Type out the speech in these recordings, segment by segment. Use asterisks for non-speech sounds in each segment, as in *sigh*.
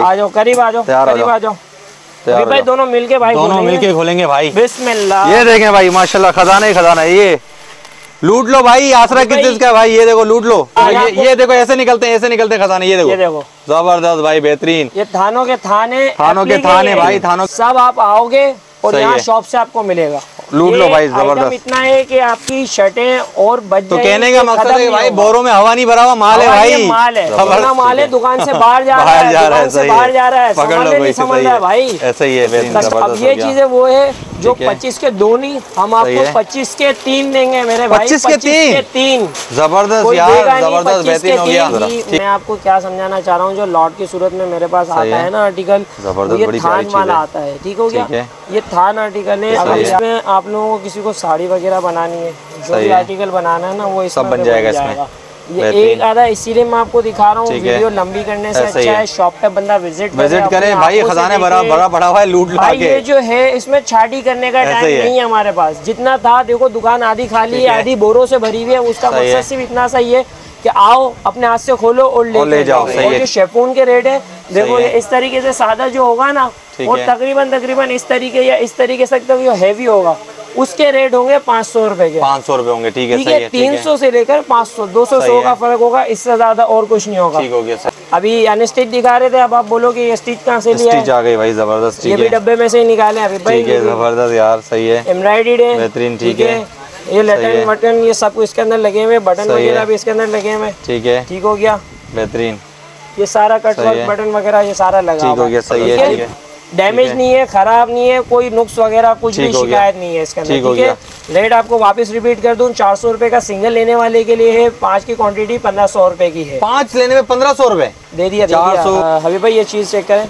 आ जाओ करीब आ जाओ। करीब आ जाओ भाई। दोनों मिलके भाई दोनों। मिलके खोलेंगे भाई। बिस्मिल्लाह। ये देखें भाई माशाल्लाह खजाना ही खजाना है ये। लूट लो भाई आसरा किस चीज़ का भाई ये देखो लूट लो। ये ये देखो ऐसे निकलते हैं ऐसे निकलते हैं खजाने ये ये देखो। देखो ज़बरदस्त भाई बेहतरीन। ये थानों के थाने थानों के थाने भाई, थानों- सब आप आओगे और यहाँ शॉप से आपको मिलेगा। लूट लो भाई, ज़बरदस्त। इतना है कि आपकी शर्टें और बच तो कहने का मकसद है भाई। बोरों में हवा नहीं भरा हुआ माल है भाई माल है माल है दुकान से बाहर जा *laughs* रहा है बाहर जा रहा है पकड़ लो है भाई ऐसा ही है अब ये। चीज़ें वो है जो ठीक है। 25 के दो नहीं हम आपको है। 25 के तीन देंगे मेरे भाई 25 के तीन? के तीन ज़बरदस्त यार ज़बरदस्त बेहतरीन हो गया मैं आपको क्या समझाना चाह रहा हूँ जो लॉट की सूरत में मेरे पास आता है। ना आर्टिकल ये थान वाला आता है ठीक हो गया ये थान आर्टिकल है अगर इसमें आप लोगों को किसी को साड़ी वगैरह बनानी है जो। आर्टिकल बनाना है ना वो इसमें बन जाएगा इसमें। ये एक आधा इसीलिए मैं आपको दिखा रहा हूँ वीडियो लंबी करने से अच्छा है। शॉप पे बंदा विज़िट विज़िट करें भाई खजाने भरा भरा पड़ा हुआ है लूट भाई ये जो है इसमें छाटी करने का टाइम नहीं है हमारे पास। जितना था देखो दुकान आधी खाली है। आधी बोरों से भरी हुई है उसका मकसद सिर्फ़ इतना सही है कि आओ अपने हाथ से खोलो और ले, और ले जाओ, सही और है। जो शेफून के रेट है देखो ये है। इस तरीके से सादा जो होगा ना और तकरीबन तकरीबन इस तरीके या इस तरीके से जो हैवी होगा। उसके रेट होंगे पाँच सौ रुपए के। पाँच सौ रूपए होंगे ठीक है ठीक है है तीन सौ से लेकर पाँच सौ दो सौ सौ का फ़र्क होगा इससे ज़्यादा और कुछ नहीं होगा। ठीक हो गया सर। अभी अनस्टिच दिखा रहे थे अब आप बोलो कि ये स्टिच कहाँ से लिया स्टिच आ गई भाई ज़बरदस्त ये भी डब्बे में से ही निकाले अभी भाई। है। ज़बरदस्त यार सही है। एम्ब्रॉयडेड है बेहतरीन, ठीक है। ये लटन है। वटन ये सब इसके अंदर लगे हुए बटन वगैरह भी इसके अंदर लगे हुए ठीक है। ठीक हो गया। बेहतरीन। ये सारा कट बटन वगैरह ये सारा लगा ठीक हो गया सही है। ठीक है। डैमेज नहीं है खराब नहीं है कोई नुक्स वगैरह कुछ भी शिकायत नहीं है इसके अंदर ठीक है रेट आपको वापस रिपीट कर दूँ चार सौ रुपए का सिंगल लेने वाले के लिए है पाँच की क्वांटिटी पंद्रह सौ रुपए की है। पाँच लेने में पंद्रह सौ रुपए? दे दिया दे 400 दिया हबी भाई ये चीज़ चेक करें।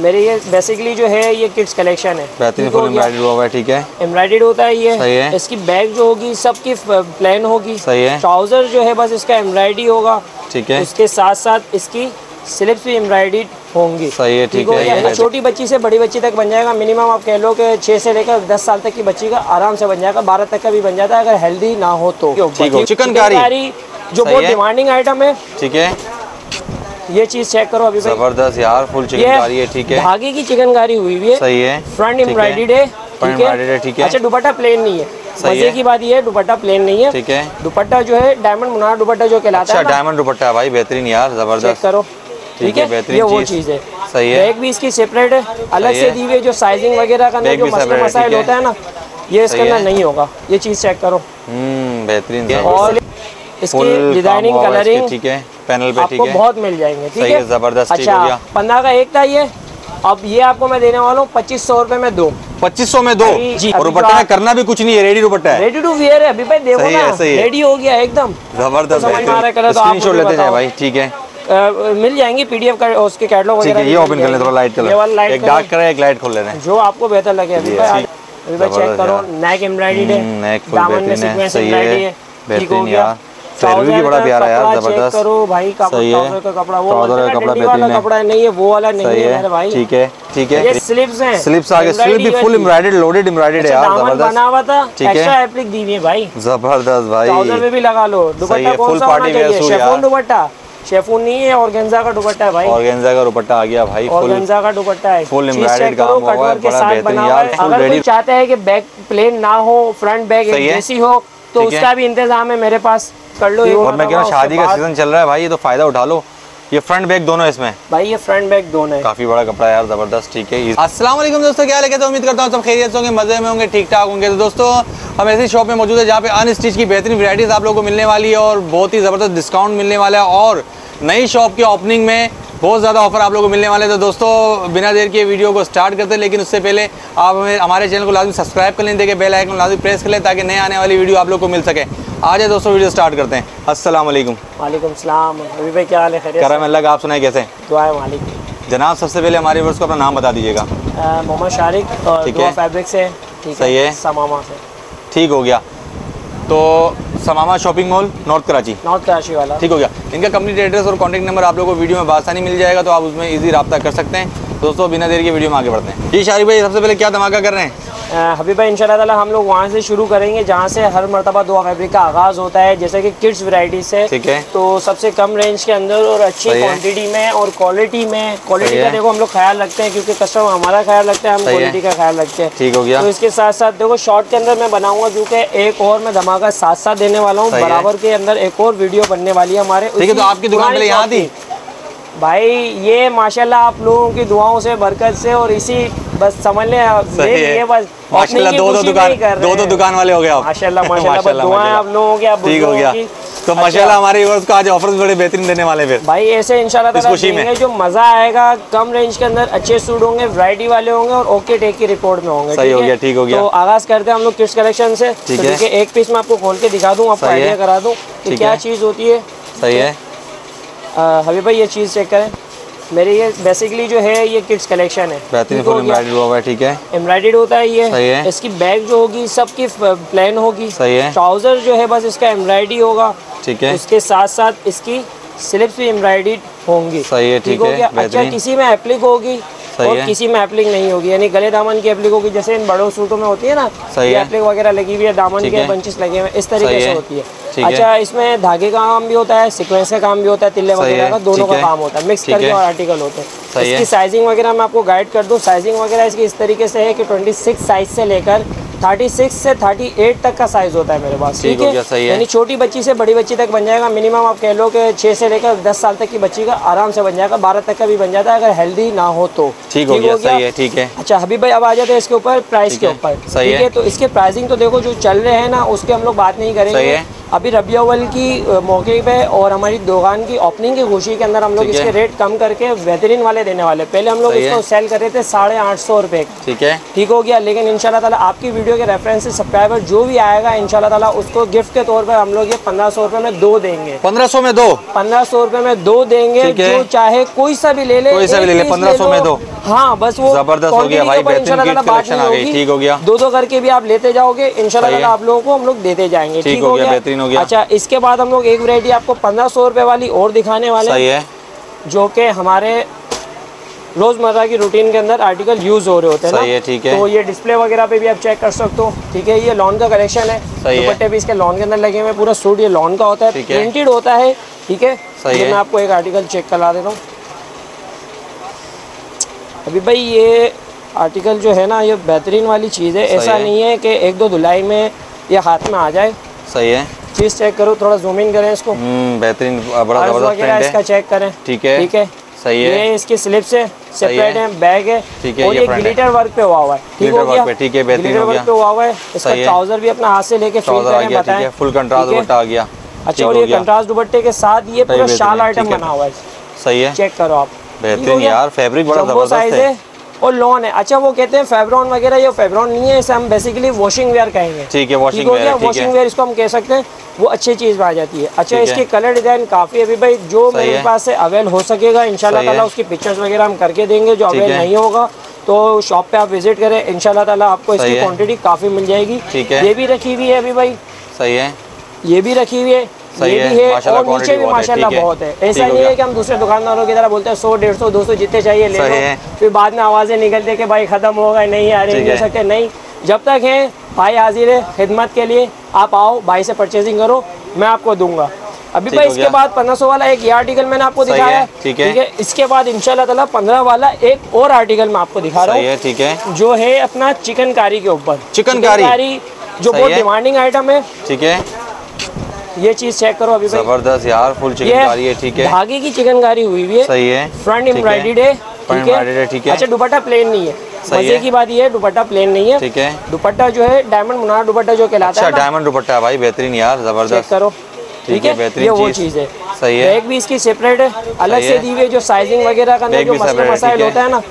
मेरी ये बेसिकली जो है ये किड्स कलेक्शन है। बेहतरीन ठीक फुल? हुआ है ठीक है। एम्ब्रॉयडेड होता है ये। सही है। इसकी बैग जो होगी सबकी प्लेन होगी। सही है। ट्राउज़र जो है बस इसका एम्ब्रॉयडरी होगा। ठीक है। उसके साथ साथ इसकी स्लिप्स भी एम्ब्रॉयडेड होंगी। सही है ठीक है? छोटी बच्ची से बड़ी बच्ची तक बन जाएगा। मिनिमम आप कह लो कि छः से लेकर दस साल तक की बच्ची का आराम से बन जाएगा। बारह तक का भी बन जाता है अगर हेल्दी ना हो तो। ठीक हो। चिकनकारी। जो बहुत डिमांडिंग आइटम है। ठीक है। ये चीज़ चेक करो अभी ज़बरदस्त यार फुल चिकनकारी है ठीक है। धागे की चिकनकारी हुई हुई है। सही है फ्रंट ठीक है। ठीक है। अच्छा दुपट्टा प्लेन नहीं है। मज़े की बात ये है दुपट्टा प्लेन नहीं है। ठीक है। दुपट्टा जो है डायमंड मुनार दुपट्टा जो कहलाता अच्छा है डायमंड दुपट्टा भाई बेहतरीन यार ज़बरदस्त। करो। ठीक है, ये वो चीज़। है। सही है। बैग भी इसकी सेपरेट है अलग से दी हुई जो साइजिंग वगैरह का जो मसले मसाइल होता है ना ये इसके अंदर नहीं होगा। ये चीज़ चेक करो। हम्म बेहतरीन और इसकी डिज़ाइनिंग कलरिंग ठीक है पैनल पे ठीक आपको है। बहुत मिल जाएँगे ठीक है? ज़बरदस्त, अच्छा पंद्रह का एक था ये। अब ये आपको मैं देने वाला हूँ पच्चीस सौ रूपए में दो। पच्चीस सौ में दो? जी, और दुपट्टा में करना भी कुछ नहीं है रेडी दुपट्टा है। रेडी टू वियर है अभी भाई देखो ना। रेडी हो। गया एकदम। ज़बरदस्त तो तो स्क्रीनशॉट मुझे लेते हैं भाई ठीक है। मिल जाएँगी पीडीएफ का उसके कैटलॉग वगैरह ये ओपन कर ले थोड़ा। लाइट ये वाला कलर लाइट एक डार्क कलर एक लाइट खोल ले रहे हैं। जो आपको बेहतर लगे अभी भाई अभी भाई चेक करो नेक एम्ब्रॉयडर्ड है। हम्म, full दामन बेहतरीन है, सही है, एम्ब्रॉयडरी बेहतरीन यार। फैब्रिक भी बड़ा प्यारा है यार, ज़बरदस्त। करो भाई का सही है। ट्राउज़र का कपड़ा वो का कपड़ा बेहतरीन है। कपड़ा नहीं है वो वाला नहीं है मेरे भाई। ठीक है ठीक है। ये स्लिप्स हैं। स्लिप्स आगे स्लिप भी फुल वाली। एम्ब्रॉयडेड लोडेड एम्ब्रॉयडेड है यार दामन बना हुआ था ठीक है। एक्स्ट्रा एप्लिक दी हुई है भाई। ज़बरदस्त भाई। ट्राउज़र में भी लगा लो। दुपट्टा कौन सा होना चाहिए? शेफून दुपट्टा? शेफून नहीं है ऑर्गेन्जा का दुपट्टा है भाई। ऑर्गेन्जा का दुपट्टा आ गया भाई ऑर्गेन्जा का दुपट्टा है। फुल करो, काम हुआ है, बड़ा बेहतरीन यार, फुल रेडी अगर कोई चाहता है कि बैक प्लेन ना हो फ्रंट बैक जैसी हो तो उसका भी इंतज़ाम है मेरे पास। कर लो और मैं कह रहा हूँ शादी का सीज़न चल रहा है भाई ये तो फ़ायदा उठा लो। ये फ्रंट बैग दोनों इसमें? भाई ये फ्रंट बैग दोनों है। काफ़ी बड़ा कपड़ा यार ज़बरदस्त ठीक है अस्सलाम वालेकुम दोस्तों क्या लेके तो उम्मीद करता हूँ सब खेरियत होंगे मज़े में होंगे ठीक ठाक होंगे। तो दोस्तों हम ऐसी शॉप में मौजूद है जहाँ पे अनस्टिच की बेहतरीन वरायटीज आप लोग को मिलने वाली है और बहुत ही ज़बरदस्त डिस्काउंट मिलने वाला है और नई शॉप की ओपनिंग में बहुत ज़्यादा ऑफ़र आप लोगों को मिलने वाले तो दोस्तों बिना देर के वीडियो को स्टार्ट करते हैं लेकिन उससे पहले आप हमें हमारे चैनल को लाजमी सब्सक्राइब कर लें देखिए बेल आइकन लाजमी प्रेस कर लें ताकि नए आने वाली वीडियो आप लोग को मिल सके। आ जाए दोस्तों वीडियो स्टार्ट करते हैं। अस्सलाम वालेकुम। वालेकुम सलाम। अभी भाई क्या हाल है? करम अल्लाह आप सुनाए कैसे दुआ जनाब सबसे पहले हमारे वर्ष को अपना नाम बता दीजिएगा। मोहम्मद शारिक और ठीक है। फैब्रिक से। ठीक सही है। समामा से। ठीक हो गया। तो Samama shopping mall north Karachi. North Karachi वाला। ठीक हो गया। इनका कंप्लीट एड्रेस और कॉन्टैक्ट नंबर आप लोगों को वीडियो में बासानी मिल जाएगा तो आप उसमें इजी रब्ता कर सकते हैं। दोस्तों बिना देर के वीडियो में आगे बढ़ते हैं। जी शारी भाई सबसे पहले क्या धमाका कर रहे हैं? हबीब भाई इंशाल्लाह हम लोग वहाँ से शुरू करेंगे जहाँ से हर मरतबा दुआ फैब्रिक का आगाज़ होता है जैसे कि किड्स वैरायटी से। ठीक है। तो सबसे कम रेंज के अंदर और अच्छी। क्वांटिटी में और क्वालिटी में। क्वालिटी का देखो हम लोग ख्याल रखते हैं क्योंकि कस्टमर हमारा ख्याल रखते हैं हम क्वालिटी का ख्याल रखते हैं। ठीक हो गया। तो इसके साथ साथ देखो शॉर्ट के अंदर मैं बनाऊँगा क्योंकि एक और मैं धमाका साथ साथ देने वाला हूँ। बराबर के अंदर एक और वीडियो बनने वाली है हमारे। तो आपकी दुकान यहाँ थी। भाई ये माशाल्लाह आप लोगों की दुआओं से बरकत से और इसी बस समझ ले बस माशाल्लाह दो दो दुकान दो दो दुकान वाले हो गए आप। माशाल्लाह माशाल्लाह दुआएँ आप लोगों की आप ठीक हो गया। तो अच्छा। माशाल्लाह हमारे व्यूअर्स को आज ऑफ़र बड़े बेहतरीन देने वाले फिर। भाई ऐसे इंशाल्लाह खुशी में। जो मज़ा आएगा कम रेंज के अंदर अच्छे सूट होंगे वैरायटी वाले होंगे और ओके टेक की रिपोर्ट में होंगे सही हो गया, ठीक हो गया। तो आगाज़ करते हैं हम लोग किड्स कलेक्शन से। ठीक तो है। एक पीस मैं आपको खोल के दिखा दूँ आपको आइडिया करा दूँ कि क्या चीज़ होती है। सही है। हबीब भाई ये चीज़ चेक करें। मेरी ये बेसिकली जो है ये किड्स कलेक्शन है। बेहतरीन फुल एम्ब्रॉयडर्ड हुआ है ठीक है? एम्ब्रॉयडर्ड होता है ये। सही है। इसकी बैग जो होगी सबकी प्लेन होगी। सही है। ट्राउज़र जो है बस इसका एम्ब्रॉयडरी होगा। ठीक है। उसके साथ साथ इसकी स्लिप्स भी एम्ब्रॉयडर्ड होंगी। सही है, ठीक है, अच्छा किसी में एप्लिक होगी और है। किसी में एप्लिक नहीं होगी यानी गले दामन की एप्लिक होगी जैसे इन बड़ों सूटों में होती है ना सही है। एप्लिक वगैरह लगी हुई है दामन के। बंचेस लगे हुए इस तरीके से होती है। अच्छा इसमें धागे का काम भी होता है सिक्वेंस का काम भी होता है तिल्ले वगैरह का दोनों का काम होता है मिक्स करके और आर्टिकल होते हैं। इसकी साइजिंग वगैरह मैं आपको गाइड कर दूँ साइजिंग वगैरह इसकी इस तरीके से है कि 26 साइज़ से लेकर 36 से 38 तक का साइज़ होता है मेरे पास ठीक है। यानी छोटी बच्ची से बड़ी बच्ची तक बन जाएगा। मिनिमम आप कह लो कि छः से लेकर दस साल तक की बच्ची का आराम से बन जाएगा। बारह तक का भी बन जाता है अगर हेल्दी ना हो तो। ठीक हो गया सही है ठीक है। अच्छा हबीब भाई अब आ जाते हैं इसके ऊपर प्राइस के ऊपर। ठीक है। तो इसके प्राइसिंग तो देखो जो चल रहे हैं ना उसके हम लोग बात नहीं करेंगे। अभी रबी अव्वल की मौके पे और हमारी दुकान की ओपनिंग की खुशी के अंदर हम लोग इसके रेट कम करके बेहतरीन वाले देने वाले पहले हम लोग इसको सेल कर रहे थे साढ़े आठ सौ रुपये का। ठीक है। ठीक हो गया लेकिन इंशाल्लाह ताला आपकी वीडियो के रेफरेंस से सब्सक्राइबर जो भी आएगा इंशाल्लाह ताला उसको गिफ्ट के तौर पर हम लोग ये पंद्रह सौ रुपये में दो देंगे पंद्रह सौ में दो पंद्रह सौ रुपये में दो देंगे जो चाहे कोई सा भी ले ले कोई सा भी ले ले, पीस 1500 में दो। हाँ बस वो ज़बरदस्त हो गया भाई, बेहतरीन। ठीक हो गया। दो दो करके भी आप लेते जाओगे। ताला आप लोगों को हम लोग देते जाएँगे ठीक हो गया, बेहतरीन हो गया। अच्छा इसके बाद हम लोग एक वैरायटी आपको पंद्रह सौ वाली और दिखाने वाले है जो कि हमारे रोज़मर्रा की रूटीन के अंदर आर्टिकल यूज़ हो रहे होते हैं सही है, ना ठीक है। तो ये डिस्प्ले वगैरह पे भी आप चेक कर सकते हो। ठीक है ये लॉन का कलेक्शन है। दुपट्टे भी इसके लॉन के अंदर लगे हुए हैं पूरा सूट ये लॉन का होता है। प्रिंटेड होता है ठीक है? सही है। मैं आपको एक आर्टिकल चेक करा देता हूँ। अभी भाई ये आर्टिकल जो है ना ये बेहतरीन वाली चीज़ है। ऐसा है। नहीं है कि एक दो धुलाई में ये हाथ में आ जाए। सही है। चीज़ चेक करो थोड़ा जूम इन करें इसको। हम्म बेहतरीन बड़ा ज़बरदस्त प्रिंट इसका चेक करें। ठीक है। ठीक है। सही है। ये इसकी स्लिप्स है। सेपरेट है। बैग है ठीक है, और ये ये ग्लिटर वर्क पे हुआ हुआ है। ठीक है गया? पे, ठीक है, बेहतरीन हो गया। पे हुआ हुआ है। इसका ट्राउज़र भी अपना हाथ से लेके फील करें गया ठीक बताएँ। है फुल कंट्रास्ट दुपट्टा आ गया। अच्छा और ये कंट्रास्ट दुपट्टे के साथ ये पूरा शाल आइटम बना हुआ है। सही है। चेक करो आप। बेहतरीन? यार, फैब्रिक बड़ा ज़बरदस्त है। और लॉन है अच्छा वो कहते हैं फेब्रॉन वगैरह ये फेब्रॉन नहीं है इसे हम बेसिकली वॉशिंग वेयर कहेंगे। ठीक है, हो गया? है, वॉशिंग वेयर इसको हम कह सकते हैं वो अच्छी चीज़ आ जाती है। अच्छा। इसके कलर डिज़ाइन काफ़ी अभी भाई जो मेरे पास से अवेल हो सकेगा ताला उसकी पिक्चर्स वगैरह हम करके देंगे जो अवेल नहीं होगा तो शॉप पे आप विज़िट करें इंशाल्लाह ताला आपको इसकी। क्वांटिटी काफ़ी मिल जाएगी। ठीक है। ये भी रखी हुई है अभी भाई। सही है। ये भी रखी हुई है। सही ये है, भी है और नीचे भी बहुत है, माशाल्लाह बहुत है। ऐसा नहीं है कि हम दूसरे दुकानदारों की तरह बोलते हैं सौ डेढ़ सौ दो सौ जितने चाहिए ले लो फिर बाद में आवाज़ें निकलते कि भाई ख़त्म हो गए नहीं आ रहे सकते नहीं। जब तक है भाई हाजिर है खिदमत के लिए आप आओ भाई से परचेजिंग करो मैं आपको दूँगा। अभी भाई इसके बाद पंद्रह सौ वाला एक ये आर्टिकल मैंने आपको दिखाया है, ठीक है। इसके बाद इंशाल्लाह ताला पंद्रह वाला एक और आर्टिकल मैं आपको दिखा रहा हूँ ठीक है। जो है अपना चिकनकारी के ऊपर। चिकनकारी। चिकनकारी जो बहुत डिमांडिंग आइटम है। ठीक है। ये चीज़ चेक करो अभी भाई। ज़बरदस्त यार फुल चिकनकारी है ठीक है। धागे की चिकनकारी हुई हुई है। सही है फ्रंट ठीक है। एम्ब्रॉयडेड ठीक है। अच्छा दुपट्टा प्लेन नहीं है। मज़े की बात ये दुपट्टा प्लेन नहीं है। ठीक है। दुपट्टा जो है डायमंड मुनार दुपट्टा जो कहलाता अच्छा है डायमंड दुपट्टा है भाई बेहतरीन यार ज़बरदस्त। करो। ठीक है, बेहतरीन ये वो चीज़। है। सही है। बैग भी इसकी सेपरेट है। अलग से दी हुई है जो साइजिंग वगैरह का जो मसला मसाइल होता है ना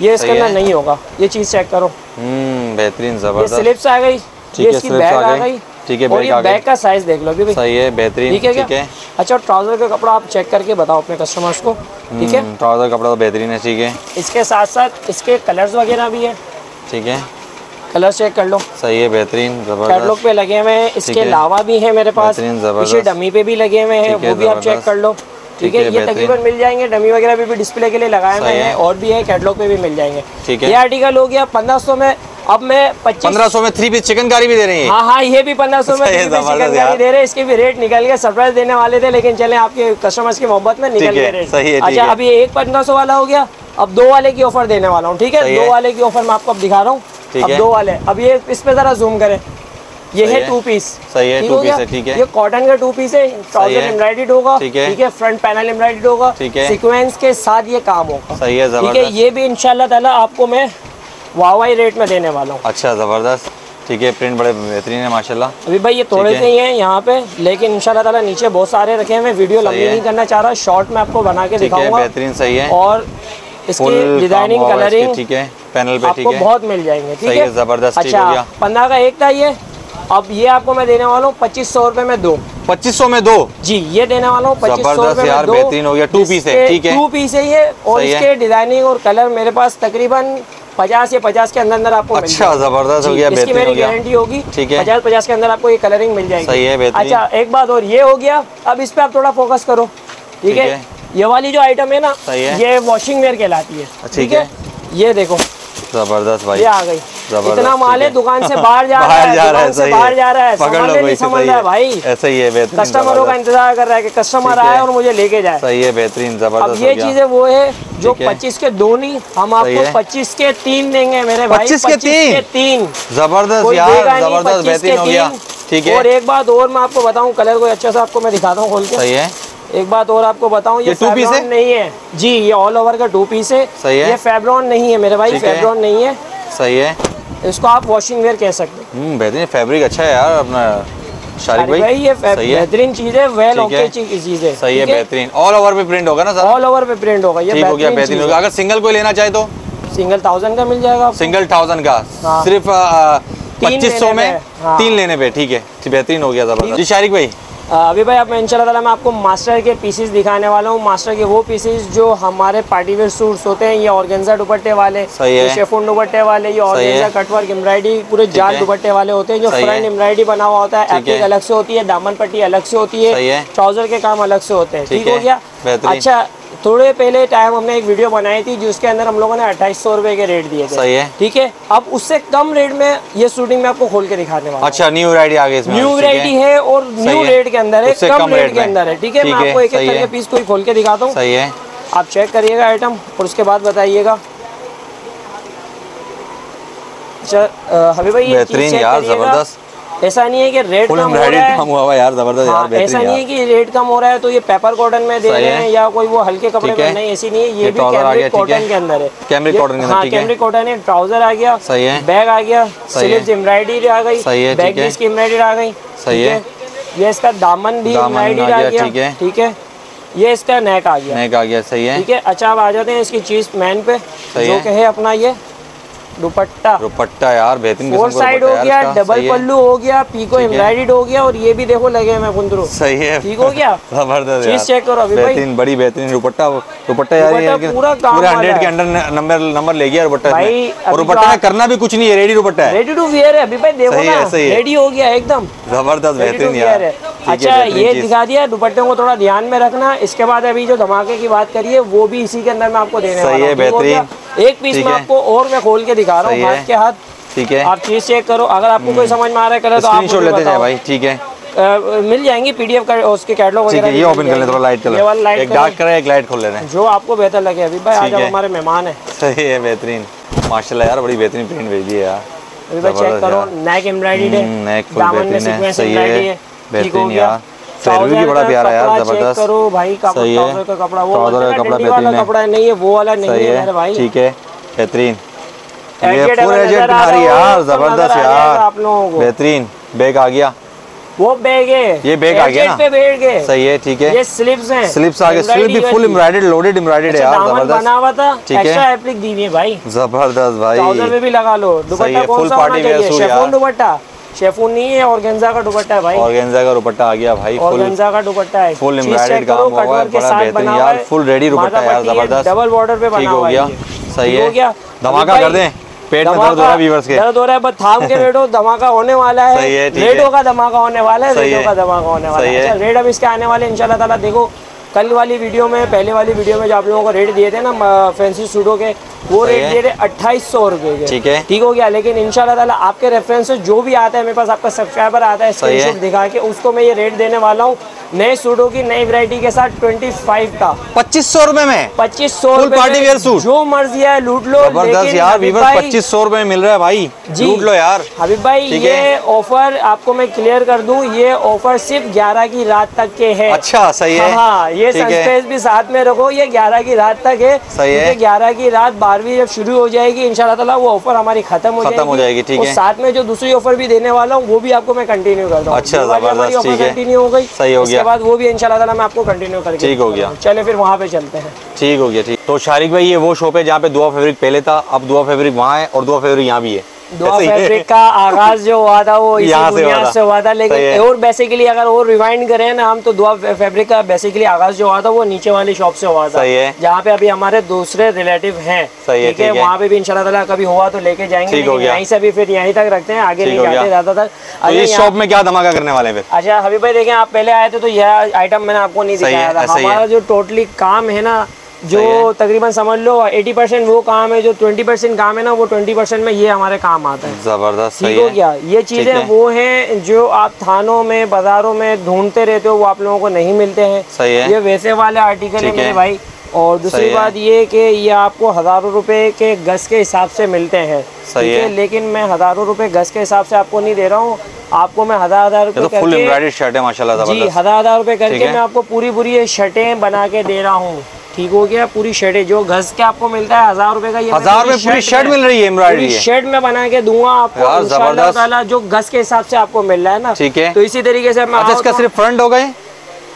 ये इसके अंदर नहीं होगा। ये चीज़ चेक करो। हम्म बेहतरीन ज़बरदस्त। स्लिप्स आ गई। ये इसकी बैग आ गई। ठीक है, और बैग ये बैग का साइज़ देख लो अभी भाई सही है बेहतरीन ठीक है ठीक क्या है। अच्छा ट्राउज़र का कपड़ा आप चेक करके बताओ अपने कस्टमर्स को ठीक है? हम्म, ट्राउज़र कपड़ा तो बेहतरीन है ठीक है। इसके साथ साथ इसके कलर्स वगैरह भी है। ठीक है। कलर चेक कर लो। सही है बेहतरीन कैटलॉग पे लगे हुए हैं इसके अलावा भी है मेरे पास। पीछे डमी पे भी लगे हुए हैं वो भी आप चेक कर लो। ठीक है है, ये तकरीबन मिल जाएँगे डमी वगैरह भी, भी डिस्प्ले के लिए लगाए हुए हैं। और भी है कैटलॉग पे भी मिल जाएँगे। ठीक है। ये आर्टिकल हो गया पंद्रह सौ में अब मैं पच्चीस पंद्रह सौ में थ्री पीस चिकन चिकनकारी भी दे रही है। हाँ हाँ ये भी पंद्रह सौ में सही है, three piece ज़बरदस्त चिकन यार। दे रहे हैं। इसके भी रेट निकल गए सरप्राइज़ देने वाले थे लेकिन चले आपके कस्टमर्स की मोहब्बत में निकल गए रेट सही है, अच्छा अभी एक पंद्रह सौ वाला हो गया। अब दो वाले की ऑफ़र देने वाला हूँ ठीक है? दो वाले की ऑफ़र मैं आपको अब दिखा रहा हूँ। अब दो वाले। अब ये इस पे जरा जूम करें। ये है। टू पीस सही है, गया? piece है, ठीक है। ये कॉटन का टू पीस है ट्राउज़र एम्ब्रॉइडेड होगा ठीक है। ठीक है? फ्रंट पैनल एम्ब्रॉइडेड होगा। ठीक है। सीक्वेंस के साथ ये काम होगा। सही है ठीक है? ये भी इंशाल्लाह ताला आपको मैं वाहवाही रेट में देने वाला हूँ। अच्छा ज़बरदस्त। ठीक है प्रिंट बड़े बेहतरीन है माशाल्लाह। अभी भाई ये थोड़े से ही हैं यहाँ पे लेकिन इंशाल्लाह ताला नीचे बहुत सारे रखे हैं मैं वीडियो लंबी नहीं करना चाह रहा शॉर्ट में आपको बना के दिखाऊँगा। बेहतरीन सही है। और इसकी डिज़ाइनिंग कलरिंग ठीक है पैनल पे ठीक आपको है। बहुत मिल जाएँगे ठीक है? ज़बरदस्त, अच्छा पंद्रह का एक था ये। अब ये आपको मैं देने वाला हूँ पच्चीस सौ रूपए में दो। पच्चीस सौ में दो? जी ये देने वाला हूँ पच्चीस सौ रुपए में दो। बेहतरीन हो गया, two piece है, ठीक है। टू पीस है ये और इसके डिज़ाइनिंग और कलर मेरे पास तकरीबन पचास या पचास के अंदर अंदर आपको अच्छा ज़बरदस्त हो गया इसकी मेरी गारंटी होगी। ठीक है। पचास पचास के अंदर आपको ये कलरिंग मिल जाएगी। सही है, अच्छा एक बात और ये हो गया। अब इस पे आप थोड़ा फोकस करो। ठीक है। ये वाली जो आइटम है ना ये वॉशिंग वेयर कहलाती है। ठीक ठीक है। ये देखो। ज़बरदस्त भाई। ये आ गई। इतना माल है है। दुकान से बाहर जा *laughs* रहा है है दुकान से बाहर जा रहा है पकड़ लो समझ नहीं समझ रहा है है भाई ऐसा ही है कस्टमरों का इंतज़ार कर रहा है कि कस्टमर है। आए और मुझे लेके जाए सही है बेहतरीन ज़बरदस्त ये चीज़ें वो है जो है। 25 के दो नहीं हम आपको है। 25 के तीन देंगे मेरे भाई 25 के तीन? तीन ज़बरदस्त यार ज़बरदस्त 25 बेहतरीन हो गया ठीक और एक बात और मैं आपको बताऊँ कलर कोई अच्छा सा आपको मैं दिखाता हूँ खोल के सही है एक बात और आपको बताऊँ ये, ये piece है? नहीं है जी ये ऑल ओवर का टू पीस है सही है। ये फैब्रॉन नहीं है मेरे भाई है। फैब्रॉन नहीं है सही है इसको आप वॉशिंग वेयर कह सकते हैं। हम्म बेहतरीन फैब्रिक अच्छा है यार अपना। शारिक भाई भाई ये है बेहतरीन चीज़ है वेल। ओके चीज़ है। सही है बेहतरीन। ऑल ओवर पे प्रिंट होगा ना सर? ऑल ओवर पे प्रिंट होगा ये ठीक हो गया बेहतरीन हो गया। अगर सिंगल कोई लेना चाहे तो? सिंगल थाउज़ेंड का मिल जाएगा आपको। सिंगल थाउज़ेंड का। हाँ। सिर्फ़ पच्चीस सौ में? हाँ। तीन लेने पे ठीक है। बेहतरीन हो गया ज़बरदस्त। जी शारिक भाई अभी भाई आप मैं इंशाल्लाह ताला मैं आपको मास्टर के पीसेस दिखाने वाला हूँ। मास्टर के वो पीसेस जो हमारे पार्टी वेयर सूट्स होते हैं ये ऑर्गेन्जा दुपट्टे वाले शेफून दुपट्टे वाले ये ऑर्गेंजा ऑर्गेन्जा कटवर्क एम्ब्रायडरी पूरे जाल। दुपट्टे वाले होते हैं जो फ्रंट एम्ब्रायडरी बना हुआ होता है ठीक एप्लिक अलग से होती है दामन पट्टी अलग से होती है। ट्राउज़र के काम अलग से होते हैं। ठीक है। गया? अच्छा थोड़े पहले टाइम हमने एक वीडियो बनाई थी जिसके अंदर हम लोगों ने अट्ठाईस सौ रुपए के रेट दिए थे। सही है। ठीक है? अब उससे कम रेट में ये शूटिंग में आपको खोल के दिखाने वाला अच्छा न्यू वैरायटी आ गई न्यू वैरायटी है। और न्यू रेट के अंदर है कम, रेट के अंदर है। ठीक है मैं आपको एक एक। पीस कोई खोल के दिखाता हूँ। सही है। आप चेक करिएगा आइटम और उसके बाद बताइएगा। अच्छा हबीब भाई बेहतरीन यार। ज़बरदस्त। ऐसा नहीं है कि रेट कम हो रहा है काम हुआ यार ज़बरदस्त यार हाँ, ऐसा नहीं है कि रेट कम हो रहा है तो ये पेपर कॉटन में दे रहे हैं या कोई वो हल्के कपड़े में। नहीं ऐसी नहीं है ये ये भी कैमरिक कॉटन के अंदर है कैमरिक कॉटन हाँ है। कैमरिक कॉटन है ट्राउज़र आ गया सही है बैग आ गया है। एम्ब्रॉयडरी आ गई सही है, ठीक है। एम्ब्रॉयडरी आ गई सही है। ये इसका दामन भी एम्ब्रॉयडरी आ गया, ठीक है। ठीक है ये इसका नेक आ गया नेक आ गया सही है ठीक है अच्छा अब आ जाते हैं इसकी चीज़ मैन पे जो। है अपना ये दुपट्टा। दुपट्टा यार बेहतरीन फोर साइड हो गया डबल पल्लू हो गया पीको ठीक है। हो गया और ये भी देखो लगे हैं मैं कुंदरू। सही है। ठीक हो गया? *laughs* ज़बरदस्त चीज़ चेक करो अभी बेहतरीन बड़ी बेहतरीन दुपट्टा। दुपट्टा यार ये पूरा काम पूरे हंड्रेड के अंडर नंबर नंबर ले गया दुपट्टा और दुपट्टा में करना भी कुछ नहीं है रेडी दुपट्टा है। रेडी टू वियर है। अभी भाई देखो ना रेडी हो। गया एकदम। ज़बरदस्त बेहतरीन यार। अच्छा ये दिखा दिया दुपट्टे को थोड़ा ध्यान में रखना। इसके बाद अभी जो धमाके की बात करिए वो भी इसी के अंदर मैं आपको देने वाला है, गया? एक पीस में आपको और मैं खोल के दिखा रहा हूँ हाथ के हाथ। ठीक है। आप चीज़ चेक करो। अगर आपको कोई समझ में आ रहा है कलर तो आप लेते जाए भाई ठीक है। अ, मिल जाएँगी पीडीएफ का उसके कैटलॉग वगैरह ये ओपन कर ले थोड़ा लाइट ये वाला कलर लाइट एक डार्क कलर एक लाइट खोल लेना है। जो आपको बेहतर लगे। अभी भाई आज है। हमारे मेहमान हैं। *laughs* सही है बेहतरीन। माशाल्लाह यार बड़ी बेहतरीन प्रिंट भेज दी है यार। अभी भाई चेक करो नेक एम्ब्रॉयडरी है। हम्म, दामन में बेहतरीन है, सही है, है। हो बेहतरीन यार। फैब्रिक भी बड़ा प्यारा यार, ज़बरदस्त। करो भाई सही है। ट्राउज़र का कपड़ा बेहतरीन है। कपड़ा नहीं है वो वाला नहीं है भाई। ठीक है बेहतरीन। ये तुम्हारी रहा हो यार ज़बरदस्त यार। आप लोगों को। बेहतरीन बैग आ गया। वो बैग है। ये बैग आ गया ना? सही है ठीक है। ये स्लिप्स हैं। स्लिप्स आ गए। स्लिप भी फुल एम्ब्रॉयडर्ड लोडेड एम्ब्रॉयडर्ड है अच्छा, यार दामन बना हुआ था ठीक है। एप्लिक दी हुई है भाई। ज़बरदस्त भाई। ट्राउज़र में भी लगा लो। दुपट्टा कौन सा होना चाहिए? शेफून। दुपट्टा? शेफून नहीं है ऑर्गेन्जा का दुपट्टा है भाई। ऑर्गेन्जा का दुपट्टा आ गया भाई फुल ऑर्गेन्जा का दुपट्टा है। check करो, काम हुआ है, बड़ा बेहतरीन यार, full ready दुपट्टा यार, ज़बरदस्त। डबल बॉर्डर पे बना हुआ है गया सही है। धमाका कर दें पेट में दर्द हो रहा है व्यूवर्स के। दर्द हो रहा है बस थाम के बैठो धमाका होने वाला है। सही है, रेडो का धमाका होने वाला है रेडो का धमाका होने वाला है। अच्छा रेड अब इसके आने वाले इंशाल्लाह ताला देखो। कल वाली वीडियो में पहले वाली वीडियो में जो आप लोगों को रेट दिए थे ना फैंसी सूटों के वो रेट है। दिए थे अट्ठाईस सौ रुपए ठीक है। ठीक हो गया लेकिन इंशाल्लाह ताला आपके रेफरेंस से जो भी आता है मेरे पास आपका सब्सक्राइबर आता है स्क्रीनशॉट दिखा के उसको मैं ये रेट देने वाला हूँ। नए सूटों की नई वैरायटी के साथ ट्वेंटी फाइव का। पच्चीस सौ रुपए में? पच्चीस सौ party wear सूट। जो मर्ज़ी है लूट लो ज़बरदस्त यार पच्चीस सौ रुपए में मिल रहा है भाई। जी। लूट लो यार। हबीब भाई ये ऑफ़र आपको मैं क्लियर कर दूँ ये ऑफ़र सिर्फ़ 11 की रात तक के है। अच्छा सही है। हाँ ये ठीक सस्पेंस भी साथ में रखो ये 11 की रात तक है। सही है। 11 की रात बारहवीं जब शुरू हो जाएगी इनशाला ताला वो ऑफ़र हमारी खत्म हो खत्म जाएगी हो जाएगी, ठीक है। साथ में जो दूसरी ऑफ़र भी देने वाला हूँ वो भी आपको मैं कंटिन्यू करता हूँ अच्छा, हमारी ऑफ़र है। कंटिन्यू हो गई सही हो गया। बाद वो भी इनशाला ताला मैं आपको कंटिन्यू करके ठीक हो गया। चले फिर वहाँ पे चलते हैं ठीक हो गया ठीक तो शारिक भाई ये वो शॉप है जहाँ पे दुआ फेवरिक पहले था अब दुआ फेब्रिक वहाँ है और दुआ फेब्रिक यहाँ भी है दुआ? फैब्रिक का आगाज़ जो हुआ था वो यहाँ से हुआ था। हुआ था लेकिन और बेसिकली अगर और रिवाइंड करें ना हम तो दुआ फैब्रिक का बेसिकली आगाज़ जो हुआ था वो नीचे वाली शॉप से हुआ था। जहाँ पे अभी हमारे दूसरे रिलेटिव हैं। ठीक है वहाँ पे भी ताला कभी हुआ तो लेके जाएँगे। यहीं से भी फिर यहीं तक रखते हैं आगे नहीं जाते ज़्यादा तक अच्छा शॉप में क्या धमाका करने वाले हैं अच्छा हबीब भाई देखें आप पहले आए थे तो यह आइटम मैंने आपको नहीं दिखाया था। हमारा जो टोटली काम है ना जो तकरीबन समझ लो 80 परसेंट वो काम है जो 20 परसेंट काम है ना वो 20 परसेंट में ये हमारे काम आता है। ज़बरदस्त सही ठीक हो। गया? ये चीज़ें है। वो हैं जो आप थानों में बाजारों में ढूंढते रहते हो वो आप लोगों को नहीं मिलते हैं। सही है। ये वैसे वाले आर्टिकल है। मेरे भाई। और दूसरी बात ये कि ये आपको हज़ारों रुपए के गज के हिसाब से मिलते हैं। सही है। लेकिन मैं हज़ारों रुपए गज के हिसाब से आपको नहीं दे रहा हूँ। आपको मैं हज़ार हज़ार ये रुपए तो फुल शर्ट है माशाल्लाह जी हज़ार हज़ार रुपए करके मैं आपको पूरी पूरी ये शर्टें बना के दे रहा हूँ। ठीक हो गया पूरी शर्टें जो घस के आपको मिलता है हज़ार रुपए का ये हज़ार में पूरी शर्ट मिल रही है एम्ब्रॉयडरी शेड है शर्ट में बना के दूँगा आपको ज़बरदस्त। जो घस के हिसाब से आपको मिल रहा है ना ठीक है। तो इसी तरीके से मैं अच्छा इसका तो- सिर्फ़ फ्रंट हो गए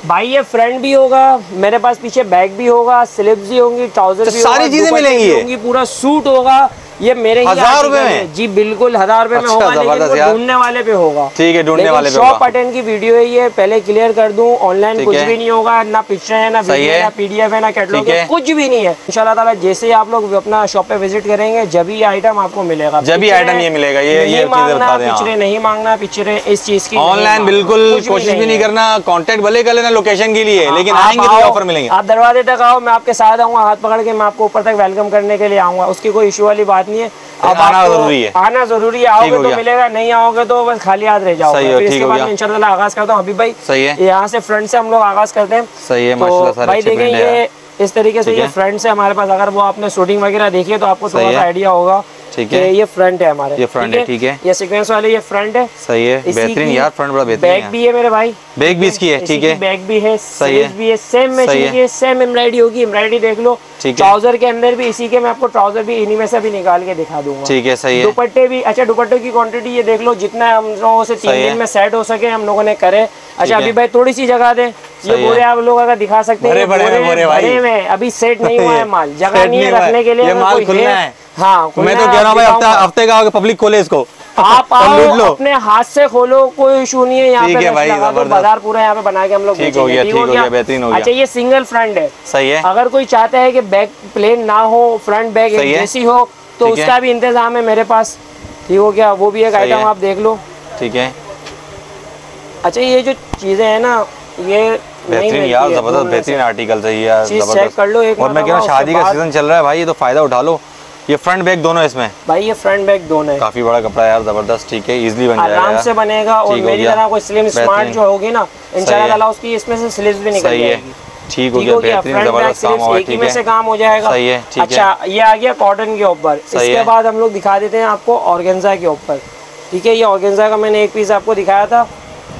भाई ये फ्रंट भी होगा मेरे पास पीछे बैग भी होगा स्लिप्स भी होंगी ट्राउज़र तो भी सारी चीज़ें मिलेंगी? होंगी पूरा सूट होगा ये मेरे हज़ार रुपए में? जी बिल्कुल हज़ार रुपए में अच्छा, होगा लेकिन। ढूँढने वाले पे होगा ठीक है ढूँढने वाले पे शॉप अटेंड की वीडियो है ये पहले क्लियर कर दूँ ऑनलाइन कुछ भी नहीं होगा ना पिक्चर है ना वीडियो है। ना पीडीएफ है ना कैटलॉग है। कुछ भी नहीं है इंशाल्लाह ताला जैसे ही आप लोग अपना शॉप पे विज़िट करेंगे जब ही आइटम आपको मिलेगा जब ही पिक्चरें item ये मिलेगा, ये- नहीं ये मांगना बता हाँ। पिक्चरें नहीं मांगना पिक्चरें इस चीज़ की ऑनलाइन बिल्कुल कोशिश भी नहीं करना कांटेक्ट भले कर लेना लोकेशन के लिए लेकिन आएँगे तो ऑफ़र मिलेंगे आप दरवाजे तक आओ मैं आपके साथ आऊँगा हाथ पकड़ के मैं आपको ऊपर तक वेलकम करने के लिए आऊँगा उसकी कोई इशू वाली बात नहीं है। अब आना ज़रूरी है। आना ज़रूरी है आओगे तो मिलेगा नहीं आओगे तो बस खाली याद रह जाओगे फिर इसके बाद इंशाल्लाह आगाज़ करता हूँ। अभी भाई सही है। यहाँ से फ्रंट से हम लोग आगाज़ करते हैं। सही है तो भाई देखें print है ये इस तरीके से ये। फ्रंट से हमारे पास अगर वो आपने शूटिंग वगैरह देखी है तो आपको थोड़ा सा आइडिया होगा ठीक है। ये फ्रंट है हमारे ये front है, ठीक है। ये सीक्वेंस वाले ये फ्रंट है। सही है बेहतरीन यार फ्रंट बड़ा बेहतरीन बैग भी है मेरे भाई। बैग भी इसकी है ठीक है। बैग भी है सही है। भी है सेम मैचिंग है। सेम एम्ब्रॉयडरी होगी। एम्ब्रॉयडरी देख लो ट्राउज़र के अंदर भी इसी के मैं आपको ट्राउज़र भी इन्हीं में से भी निकाल के दिखा दूँगा। ठीक है सही है। दुपट्टे भी अच्छा दुपट्टे की क्वांटिटी ये देख लो जितना हम लोगों से तीन दिन में सेट हो सके हम लोगों ने करे। अच्छा अभी भाई थोड़ी सी जगह दे। ये बोरे आप लोग अगर दिखा सकते हैं अभी सेट नहीं हुआ है *laughs* माल। जगह नहीं है है। रखने के लिए माल खुलना है। हाँ मैं तो कह रहा हूँ भाई हफ़्ता का पब्लिक खोले इसको। आप *laughs* आओ अपने हाथ से खोलो कोई इशू नहीं है यहाँ पे भाई। बाज़ार पूरा यहाँ पे बना के हम लोग ठीक हो गया, ठीक हो गया, बेहतरीन हो गया। अच्छा ये सिंगल फ्रंट है। सही है। अगर कोई चाहता है कि बैक प्लेन ना हो फ्रंट बैक सही है। जैसी हो तो उसका भी इंतज़ाम है मेरे पास। ठीक हो गया वो भी एक आइटम आप देख लो। ठीक है। अच्छा ये जो चीज़ें है ना ये बेहतरीन यार ज़बरदस्त बेहतरीन आर्टिकल है यार चीज़ check कर लो एक और मैं कह रहा हूँ शादी का सीज़न चल रहा है भाई ये तो फ़ायदा उठा लो। ये फ्रंट बैक दोनों इसमें? भाई ये फ्रंट बैक दोनों है। काफ़ी बड़ा कपड़ा यार ज़बरदस्त ठीक है इजीली बन जाएगा आराम से बनेगा और मेरी तरह कोई स्लिम स्मार्ट जो होगी ना इंशाल्लाह। उसकी इसमें से स्लिप्स भी निकल जाएगी। ठीक हो गया बेहतरीन ज़बरदस्त काम हुआ एक ही ठीक में से काम हो जाएगा। सही है, ठीक है। अच्छा ये आ गया कॉटन के ऊपर। इसके बाद हम लोग दिखा देते हैं आपको ऑर्गेन्जा के ऊपर। ठीक है ये ऑर्गेन्जा का मैंने एक पीस आपको दिखाया था।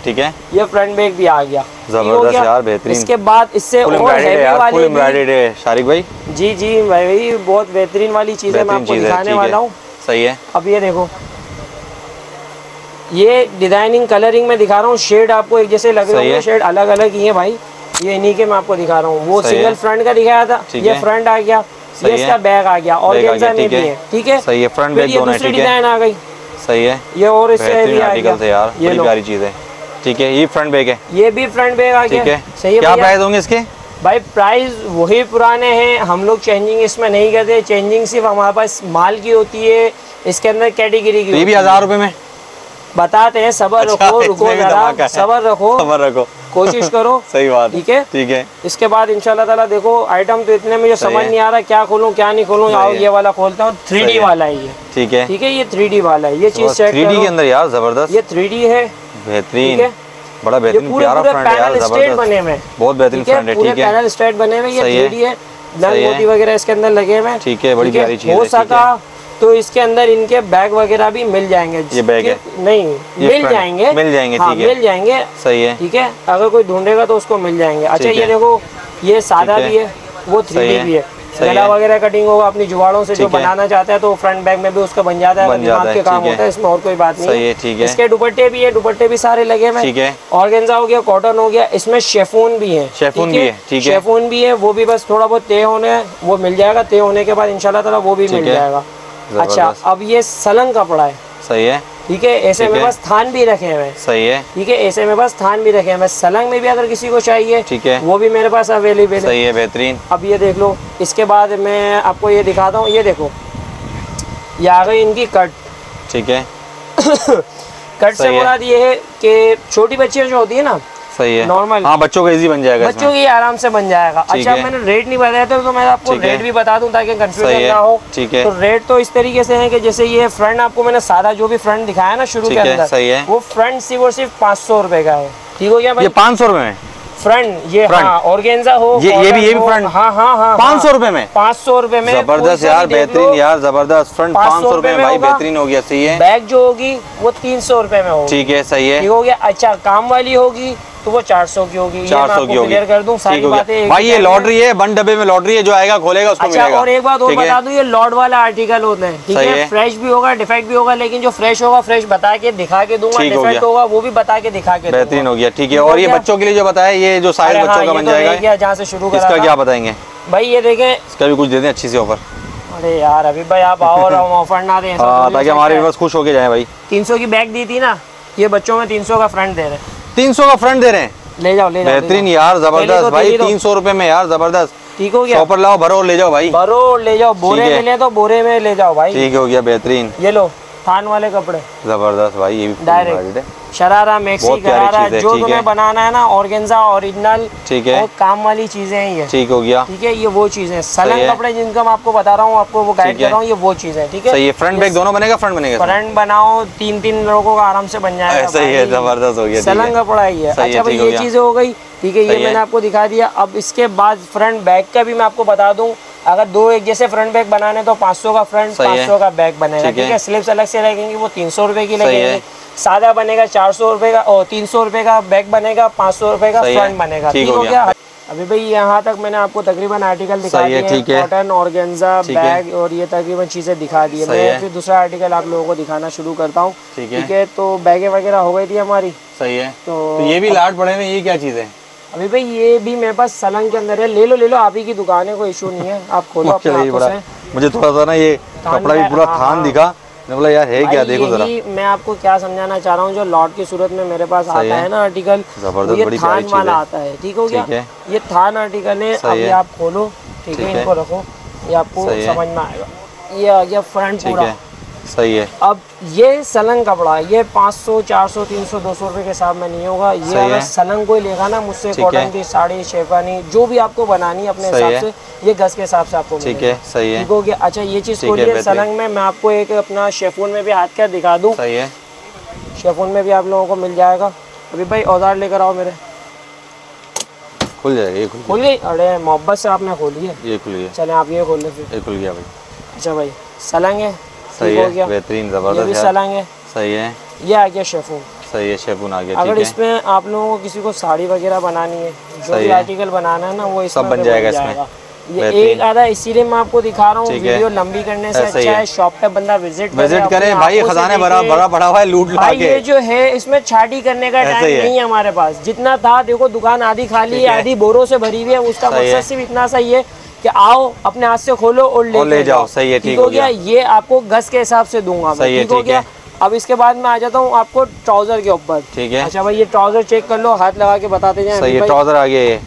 ठीक है? ये फ्रंट बैक भी आ गया। ज़बरदस्त यार, बेहतरीन। इसके बाद इससे और हैवी वाली भी- एम्ब्रॉयडेड है शारिक भाई। जी जी भाई बहुत बेहतरीन वाली चीज़ें मैं आपको है दिखाने वाला हूँ। सही है। अब ये देखो। ये डिज़ाइनिंग कलरिंग में दिखा रहा हूँ शेड आपको एक जैसे लग रहे हैं। शेड अलग अलग ही है भाई। ये इन्हीं के मैं आपको दिखा रहा हूँ। वो सिंगल फ्रंट का दिखाया था ये फ्रंट आ गया ये इसका बैग आ गया और बैग में भी है। है ठीक है? सही है फ्रंट ये दोनों ठीक है। डिज़ाइन आ गई। सही है। ये और इससे भी आ गया। यार ये प्यारी चीज़ है। ठीक है ये फ्रंट बैक है। ये भी फ्रंट बैग आ गया। ठीक है। सही है क्या प्राइस होंगे इसके? भाई प्राइस वही पुराने हैं। हम लोग चेंजिंग इसमें नहीं करते। चेंजिंग सिर्फ़ हमारे पास माल की होती है इसके अंदर कैटेगरी की तो ये भी हज़ार रुपए में। बताते हैं सबर अच्छा, रखो रुको जरा। सबर रखो। खबर रखो। कोशिश *laughs* करो। सही बात। ठीक है? ठीक है। इसके बाद इंशाल्लाह ताला देखो आइटम तो इतने मुझे सही समझ नहीं आ रहा क्या खोलूं क्या नहीं खोलूं। आओ ये वाला खोलता हूँ थ्री डी वाला है ये। ठीक है। ठीक है ये थ्री डी वाला है। ये चीज़ थ्री डी के अंदर यार ज़बरदस्त। ये थ्री डी है। बेहतरीन बड़ा बेहतरीन प्यारा फ्रंट है यार ज़बरदस्त। बने हुए बहुत बेहतरीन फ्रंट है? ठीक है? पैनल स्टेट बने हुए ये सही है। थ्री डी नल मोती वगैरह इसके अंदर लगे हुए हैं। ठीक है, बड़ी प्यारी चीज़ है, है। सका तो इसके अंदर इनके बैग वगैरह भी मिल जाएँगे ये बैग है? नहीं मिल जाएँगे। मिल जाएँगे, हाँ, ठीक है। मिल जाएँगे। सही है। ठीक है? अगर कोई ढूंढेगा तो उसको मिल जाएँगे। अच्छा ये देखो ये सादा भी है। वो थ्री भी है। गला वगैरह कटिंग होगा अपनी जुगाड़ों से जो बनाना चाहता है तो फ्रंट बैग में भी उसका बन जाता है दिमाग के काम होता है इसमें और कोई बात नहीं है, ठीक है। इसके दुपट्टे भी है दुपट्टे भी सारे लगे हुए ठीक है। ऑर्गेन्जा हो गया कॉटन हो गया इसमें शेफून भी है शेफून भी है, ठीक है। शेफून भी है वो भी बस थोड़ा बहुत तय होने वो मिल जाएगा तय होने के बाद ताला वो भी मिल जाएगा। अच्छा अब ये सलंग कपड़ा है। सही है। ठीक है ऐसे में। बस थान भी रखे हुए सही है। ठीक है ऐसे में बस थान भी रखे हुए सलंग में भी अगर किसी को चाहिए ठीक है। वो भी मेरे पास अवेलेबल है। सही है बेहतरीन। अब ये देख लो इसके बाद मैं आपको ये दिखाता हूँ। ये देखो ये आ गई इनकी कट। ठीक है। *coughs* कट से। मुराद ये है कि छोटी बच्चियाँ जो होती है ना सही है। नॉर्मल हाँ बच्चों का इजी बन जाएगा बच्चों की आराम से बन जाएगा। अच्छा मैंने रेट नहीं बताया था तो मैं आपको रेट भी बता दूँ ताकि कंफ्यूजन ना हो। ठीक है। तो रेट तो इस तरीके से है कि जैसे ये फ्रंट आपको मैंने सादा जो भी फ्रंट दिखाया ना शुरू के अंदर सही है। वो फ्रंट सिर्फ़ और सिर्फ़ पाँच सौ रुपए का है। ठीक हो गया ये पाँच सौ रुपए में? फ्रंट ये Front। हाँ ऑर्गेन्जा हो ये- ये भी- ये भी हो, front। हाँ हाँ हाँ पाँच सौ रुपए में? पाँच सौ रुपए में ज़बरदस्त यार बेहतरीन यार ज़बरदस्त। फ्रंट पाँच सौ रुपए में भाई बेहतरीन हो गया सही है। बैग जो होगी वो तीन सौ रुपए में होगी। ठीक है सही है। ठीक हो गया? अच्छा काम वाली होगी तो वो चार सौ की होगी। चार सौ की होगी। कर दूँ सारी हो बातें भाई ये लॉटरी है वन डब्बे में लॉटरी है जो आएगा खोलेगा उसको अच्छा मिलेगा। और एक बात और बता दूँ ये लॉर्ड वाला आर्टिकल होते हैं ठीक है? है। फ्रेश भी होगा डिफेक्ट भी होगा लेकिन जो फ्रेश होगा फ्रेश बता के दिखा के दूँगा डिफेक्ट होगा वो भी बता के दिखा के बेहतरीन हो गया ठीक है। और ये बच्चों के लिए जो बताया ये जो साइज़ बच्चों हाँ, का बन तो जाएगा जहाँ से शुरू इसका क्या बताएँगे? भाई ये देखें। इसका भी कुछ दे दें अच्छी सी ऑफ़र अरे यार अभी भाई आप आओ और ऑफ़र ना दें हाँ ताकि हमारे बस खुश होके जाए भाई। तीन सौ की बैग दी थी ना ये बच्चों में तीन सौ का फ्रंट दे रहे हैं। तीन सौ का फ्रंट दे रहे हैं। ले जाओ ले जाओ बेहतरीन यार ज़बरदस्त तो, भाई तीन सौ रूपए में यार ज़बरदस्त। ठीक हो गया। ऊपर लाओ भरो ले जाओ भाई। भरो ले जाओ बोरे में ले मिले तो बोरे में ले जाओ भाई। ठीक हो गया बेहतरीन। ये लो थान वाले कपड़े। ज़बरदस्त भाई ये भी है। शरारा मैक्सी गरारा जो तुम्हें बनाना है ना ऑर्गेन्जा ओरिजिनल ठीक है। और काम वाली चीज़ें हैं ये। ठीक हो गया। ठीक है ये वो चीज़ें सलन कपड़े जिनका मैं आपको बता रहा हूँ आपको वो गाइड कर रहा हूँ ये वो चीज़ें हैं ठीक है? सही है। फ्रंट बैग दोनों बनेगा फ्रंट बनेगा फ्रंट बनाओ तीन तीन लोगों का आराम से बन जाएगा ऐसा ही ज़बरदस्त हो गया सलन कपड़ा ही है। अच्छा भाई ये। चीज़ें हो गई ठीक है ये मैंने आपको दिखा दिया। अब इसके बाद फ्रंट बैग का भी मैं आपको बता दूँ अगर दो एक जैसे फ्रंट बैग बनाने तो 500 का फ्रंट सही है। 500 का बैग बनेगा। ठीक है। स्लिप्स अलग से लगेंगी वो तीन सौ रुपए की। लगेंगी। सादा बनेगा चार सौ रुपए का और तीन सौ रुपए का बैग बनेगा पाँच सौ रुपए का फ्रंट बनेगा। ठीक हो गया। अभी भाई यहाँ तक मैंने आपको तकरीबन आर्टिकल दिखा दिए कॉटन ऑर्गेन्जा। बैग और ये तकरीबन चीज़ें दिखा दी है। मैं फिर दूसरा आर्टिकल आप लोगों को दिखाना शुरू करता हूँ। ठीक है। तो बैगे वगैरह हो गई थी हमारी। सही है। तो तो ये भी लाट पड़े ये क्या चीज़ है? अभी भाई ये भी मेरे पास सलंग के अंदर है। ले लो ले लो। आप ही की दुकान है कोई इशू नहीं है। आप खोलो *laughs* अपने बड़ा। मुझे थोड़ा सा ना ये कपड़ा भी पूरा हाँ, थान हाँ। दिखा। बोला यार है क्या? देखो जरा। मैं आपको क्या समझाना चाह रहा हूँ जो लॉट की सूरत में मेरे पास आता है। ना आर्टिकल ज़बरदस्त, ये थान वाला। आता है ठीक हो गया। ये थान आर्टिकल है है। आप खोलो ठीक है। इनको रखो। ये आपको समझ में आएगा। ये आ गया फ्रंट पूरा। सही है। अब ये सलंग कपड़ा ये 500 400 300 200 रुपए के हिसाब में नहीं होगा। ये अगर सलंग कोई लेगा ना मुझसे कॉटन की साड़ी शेफानी जो भी आपको बनानी है अपने हिसाब से ये गज के हिसाब से आपको ठीक है सही है। ठीक हो अच्छा ये चीज़ खोलिए सलंग में मैं आपको एक अपना शेफून में भी हाथ का दिखा दूँ। सही है। शेफून में भी आप लोगों को मिल जाएगा। अभी भाई औज़ार लेकर आओ मेरे। खुल जाएगा ये खुल खोल गई? अरे मोहब्बत से आपने खोली है। ये खुल गया। चले आप ये खोल ले ये खुल गया भाई। अच्छा भाई सलंग है। सही हो गया। बेहतरीन ज़बरदस्त है। सही है। ये आ गया शेफून सही है शेफून आ गया अगर इसमें आप लोगों को किसी को साड़ी वगैरह बनानी है जो भी आर्टिकल बनाना है ना वो सब बन जाएगा इसमें। ये एक आधा इसीलिए मैं आपको दिखा रहा हूँ वीडियो लंबी करने से अच्छा है। शॉप पे बंदा विज़िट विज़िट करे। भाई खजाने भरा भरा पड़ा हुआ है लूट भाई ये जो है इसमें छाटी करने का टाइम नहीं है हमारे पास। जितना था देखो दुकान आधी खाली है। आधी बोरों से भरी हुई है उसका मकसद सिर्फ़ इतना सही है कि आओ अपने हाथ से खोलो और ले और ले जाओ, सही है, ठीक हो गया? ये आपको गज के हिसाब से दूँगा सही है, ठीक हो गया। अब इसके बाद मैं आ जाता हूँ आपको ट्राउज़र के ऊपर। ठीक है। अच्छा भाई ये ट्राउज़र चेक कर लो हाथ लगा के बताते जाएँ। सही है ट्राउज़र आ गया ये।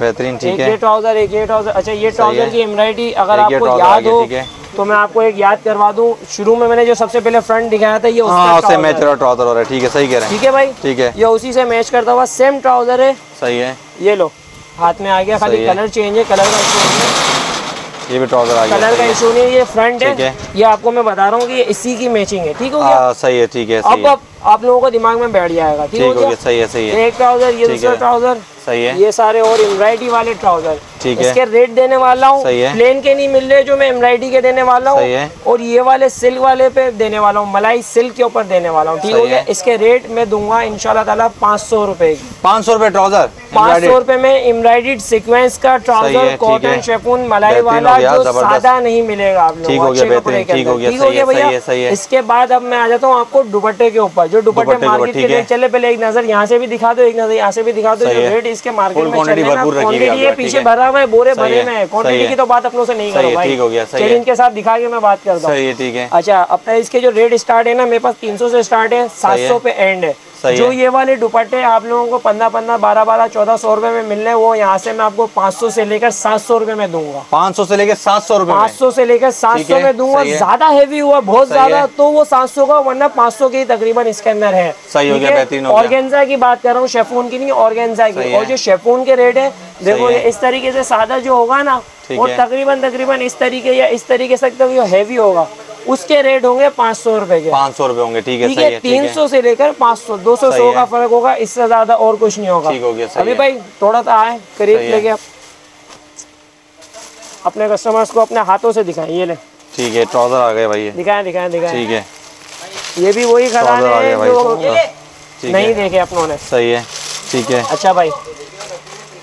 बेहतरीन ठीक ये है ट्राउज़र एक ये ट्राउज़र। अच्छा ये ट्राउज़र की एम्ब्रॉयडरी अगर आपको याद हो तो मैं आपको एक याद करवा दूँ। शुरू में मैंने जो सबसे पहले फ्रंट दिखाया था ये हाँ उससे मैच है। ट्राउज़र हो रहा है। ठीक है सही कह रहे हैं। ठीक है भाई? ठीक है। ये उसी से मैच करता हुआ सेम ट्राउज़र है। सही है। ये लो। हाथ में आ गया खाली कलर चेंज है कलर का इशू नहीं है। ये भी ट्राउज़र आ गया। कलर का इशू नहीं है ये फ्रंट है। ये आपको मैं बता रहा हूँ कि इसी की मैचिंग है ठीक हो गया? हाँ सही है ठीक है अब आप, आप लोगों को दिमाग में बैठ जाएगा ठीक हो गया? सही है सही है। एक ट्राउज़र ये दूसरा ट्राउज़र सही है। ये सारे और एम्ब्रॉयडरी वाले ट्राउज़र ठीक है। इसके रेट देने वाला हूँ प्लेन के नहीं मिल रहे जो मैं एम्ब्रॉयडरी के देने वाला हूँ और ये वाले सिल्क वाले पे देने वाला हूँ मलाई सिल्क के ऊपर देने वाला हूँ ठीक हो गया। इसके रेट मैं दूँगा इंशाल्लाह ताला पाँच सौ रुपए की। पाँच सौ रूपए ट्राउज़र पाँच सौ रूपए में एम्ब्रॉयडर्ड सीक्वेंस का ट्राउज़र कॉटन। शेफून मलाई वाला जो सादा नहीं मिलेगा आप लोगों ठीक हो गया, भैया। इसके बाद अब मैं आ जाता हूँ आपको दुपट्टे के ऊपर जो दुपट्टे के मार्केट के है। चले पहले एक नज़र यहाँ से भी दिखा दो एक नज़र यहाँ से भी दिखा दो जो रेट इसके मार्केट में चल हैं ना, रखिएगा है पीछे भरा हुआ है बोरे भरे में। है सही की तो बात अपनों से नहीं करो भाई। चलिए इनके साथ दिखा के मैं बात करता हूँ। ठीक है। अच्छा अपना इसके जो रेट स्टार्ट है ना मेरे पास 300 से स्टार्ट है 700 पे एंड है। जो ये वाले दुपट्टे आप लोगों को पंद्रह पंद्रह बारह बारह चौदह सौ रुपए में मिलने वो यहाँ से मैं आपको 500 से लेकर 700 रुपए में दूँगा। पाँच सौ से लेके सात सौ रुपये में। 500 से लेकर 700 है, में दूँगा ज़्यादा हैवी हुआ बहुत ज़्यादा तो वो 700 का वरना 500 के ही तकरीबन इसके अंदर है। सही हो गया, बेहतरीन हो गया। ऑर्गेन्जा की बात कर रहा हूँ शेफून की नहीं ऑर्गेन्जा की। और जो शेफून के रेट है देखो इस तरीके से सादा जो होगा ना वो तकरीबन तकरीबन इस तरीके या इस तरीके से जो हैवी होगा। उसके रेट होंगे पाँच सौ रूपए के। पाँच सौ रुपये होंगे ठीक है ठीक सही है तीन सौ से लेकर पाँच सौ दो सौ सौ का फ़र्क होगा इससे ज़्यादा और कुछ नहीं होगा। ठीक हो गया, अभी भाई थोड़ा सा आए करीब लेके आप अपने कस्टमर्स को अपने हाथों से दिखाएँ ये ले। ठीक है ट्राउज़र आ गए भाई दिखाएँ दिखाएँ दिखाएँ। ठीक है। ये भी वही आ हैं जो नहीं देखे अपनों ने। सही है ठीक है। अच्छा भाई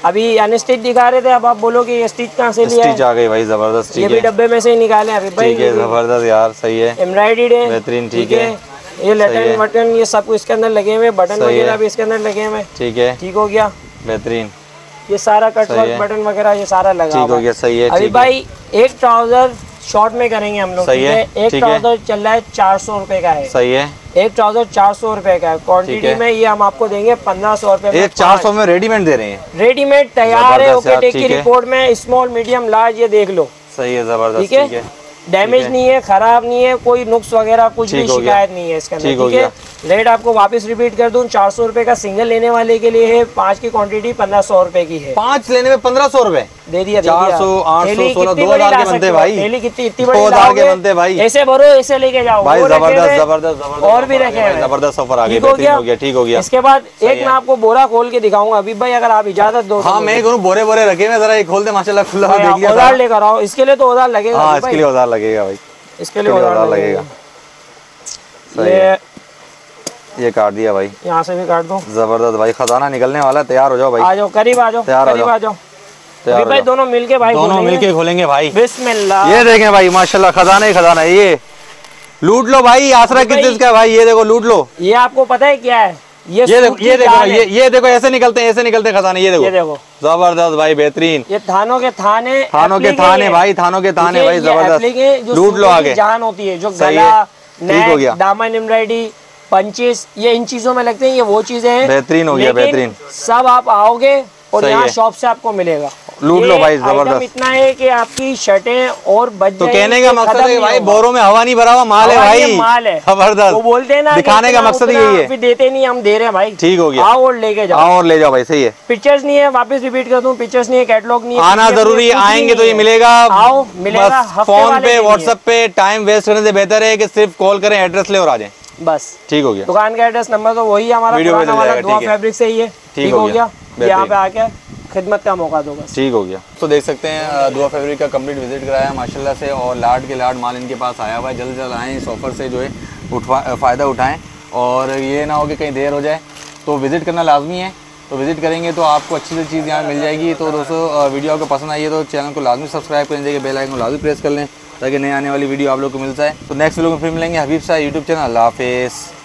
अभी अनस्टिच दिखा रहे थे अब आप बोलो कि ये स्टिच कहाँ से लिया स्टिच है? आ गई भाई ज़बरदस्त ये ठीक भी डब्बे में से ही निकाले अभी। भाई ठीक है ज़बरदस्त यार सही है। एम्ब्रॉयडर्ड है बेहतरीन, ठीक है। ये। लटन वटन ये सब इसके अंदर लगे हुए बटन वगैरह भी इसके अंदर लगे हुए ठीक है। ठीक हो गया। बेहतरीन। ये सारा कट वर्क बटन वगैरह ये सारा लगा ठीक हो गया सही है अभी भाई एक ट्राउज़र शॉर्ट में करेंगे हम लोग सही है, एक ट्राउज़र चल रहा है चार सौ रूपए का है। सही है। एक ट्राउज़र चार सौ रूपए का है। क्वान्टिटी में ये हम आपको देंगे पंद्रह सौ रूपए एक चार सौ में रेडीमेड दे रहे हैं। रेडीमेड तैयार है ओके टेक की रिपोर्ट में स्मॉल मीडियम लार्ज ये देख लो। सही है ज़बरदस्त ठीक है। डैमेज नहीं है खराब नहीं है कोई नुक्स वगैरह कुछ भी। शिकायत नहीं है इसके अंदर ठीक है रेट आपको वापस रिपीट कर दूँ चार सौ रुपए का सिंगल लेने वाले के लिए है पाँच की क्वांटिटी पंद्रह सौ रुपए की है। पाँच लेने में पंद्रह सौ रुपए? दे दिया चार सौ, आठ सौ, सोलह, कितनी दो हज़ार के बनते भाई। थैली कितनी इतनी बड़ी हज़ार के बनते भाई। ऐसे भरो ऐसे लेके जाओ। भाई ज़बरदस्त ज़बरदस्त और भी रखे। ज़बरदस्त सफ़र आ गए हो गया? ठीक हो गया। इसके बाद एक मैं आपको बोरा खोल के दिखाऊँगा। अभी भाई अगर आप इजाज़त दो तो हाँ मैं बोरे बोरे रखे हुए जरा खोल दे माशाल्लाह खुला। लेकर आओ। इसके लिए तो औज़ार लगेगा हाँ इसके लिए औज़ार लगेगा भाई। इसके लिए औज़ार लगेगा। ये ये काट दिया भाई। यहाँ से भी काट दो? ज़बरदस्त भाई खजाना निकलने वाला है तैयार हो जाओ भाई। आ जाओ करीब आ जाओ तैयार हो जाओ। तैयार भाई। दोनों मिलके भाई दोनों मिलके खोलेंगे भाई। बिस्मिल्लाह। ये देखें भाई माशाल्लाह खजाना ही खजाना है। ये लूट लो भाई आसरा किस चीज़ का भाई? ये देखो लूट लो। ये आपको पता है क्या है? ये ये देखो ये देखो ये ये देखो ऐसे निकलते हैं ऐसे निकलते हैं खजाने ये ये देखो। देखो ज़बरदस्त भाई बेहतरीन। ये थानों के थाने थानों के थाने भाई थानों के थाने भाई ज़बरदस्त। लूट लो आगे। जान होती है जो गला। ठीक हो गया। दामन एम्ब्रॉयडरी पंचेस ये इन चीज़ों में लगते हैं ये वो चीज़ें हैं। बेहतरीन हो गया, बेहतरीन। सब आप आओगे और यहाँ शॉप से आपको मिलेगा। लूट लो भाई, ज़बरदस्त। इतना है कि आपकी शर्टें और बच तो कहने का मकसद है भाई। बोरों में हवा नहीं भरा हुआ माल है भाई। माल है। ज़बरदस्त। वो बोलते हैं ना दिखाने का मकसद यही है। देते नहीं हम दे रहे हैं भाई। ठीक हो गया। आओ और लेके जाओ। आओ और ले जाओ भाई सही है। पिक्चर्स नहीं है वापस रिपीट कर दूँ। पिक्चर्स नहीं है कैटलॉग नहीं है आना ज़रूरी है आएँगे तो ये मिलेगा। आओ मिलेगा फ़ोन पे व्हाट्सएप पे टाइम वेस्ट करने से बेहतर है की सिर्फ़ कॉल करें एड्रेस ले और आ जाए। बस। ठीक हो गया। दुकान का एड्रेस नंबर तो वही हमारा फैब्रिक से ही है। ठीक हो गया। यहाँ पे आके खिदमत का मौका दो बस। ठीक हो गया। तो देख सकते हैं दुआ फैब्रिक का कंप्लीट विज़िट कराया माशाल्लाह से और लाड के लाड माल इनके पास आया हुआ है। जल्द जल्द आएँ इस ऑफ़र से जो है उठवा फ़ायदा उठाएँ। और ये ना हो कि कहीं देर हो जाए तो विज़िट करना लाजमी है। तो विज़िट करेंगे तो आपको अच्छी सी चीज़ यहाँ मिल जाएगी। तो दोस्तों वीडियो आपको पसंद आई है तो चैनल को लाजमी सब्सक्राइब कर लीजिए बेल आइकन को लाजमी प्रेस कर लें ताकि नए आने वाली वीडियो आप लोग को मिल जाए। तो नेक्स्ट वीडियो में फिर मिलेंगे। हबीब शाह यूट्यूब चैनल अल्लाह हाफिज़।